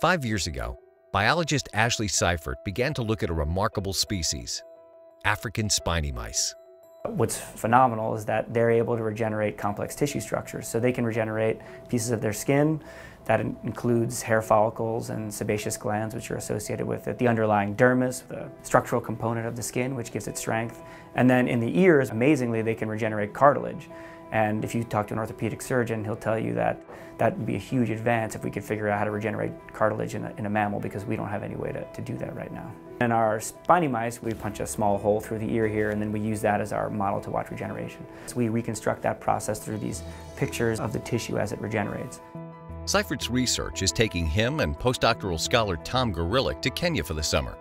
Five years ago, biologist Ashley Seifert began to look at a remarkable species, African spiny mice. What's phenomenal is that they're able to regenerate complex tissue structures. So they can regenerate pieces of their skin, that includes hair follicles and sebaceous glands, which are associated with it, the underlying dermis, the structural component of the skin, which gives it strength. And then in the ears, amazingly, they can regenerate cartilage. And if you talk to an orthopedic surgeon, he'll tell you that that would be a huge advance if we could figure out how to regenerate cartilage in a, in a mammal because we don't have any way to, to do that right now. In our spiny mice, we punch a small hole through the ear here and then we use that as our model to watch regeneration. So we reconstruct that process through these pictures of the tissue as it regenerates. Seifert's research is taking him and postdoctoral scholar Tom Gawriluk to Kenya for the summer.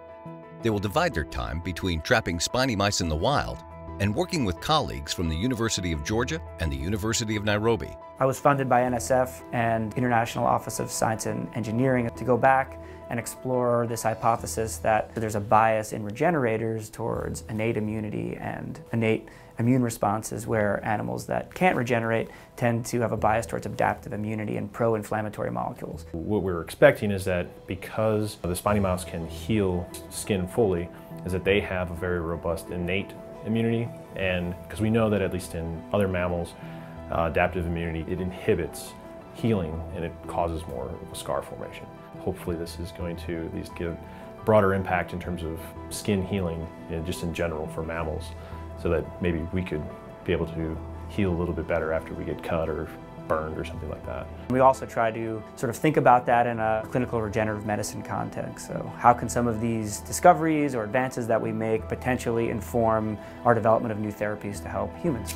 They will divide their time between trapping spiny mice in the wild and working with colleagues from the University of Georgia and the University of Nairobi. I was funded by NSF and International Office of Science and Engineering to go back and explore this hypothesis that there's a bias in regenerators towards innate immunity and innate immune responses where animals that can't regenerate tend to have a bias towards adaptive immunity and pro-inflammatory molecules. What we're expecting is that because the spiny mouse can heal skin fully, is that they have a very robust innate immunity and because we know that at least in other mammals, uh, adaptive immunity, it inhibits healing and it causes more scar formation. Hopefully this is going to at least give broader impact in terms of skin healing know, just in general for mammals so that maybe we could be able to heal a little bit better after we get cut or burned or something like that. We also try to sort of think about that in a clinical regenerative medicine context. So how can some of these discoveries or advances that we make potentially inform our development of new therapies to help humans?